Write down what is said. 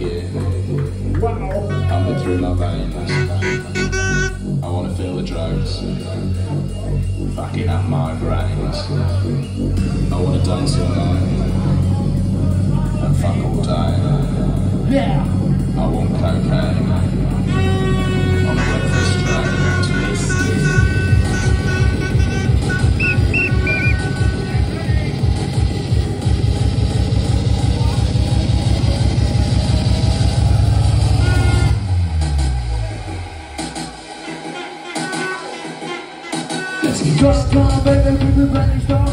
Wow. i through my veins. I wanna feel the drugs. Fucking up my brains. I wanna dance all night. And fuck all day. Yeah. Just come back and give the back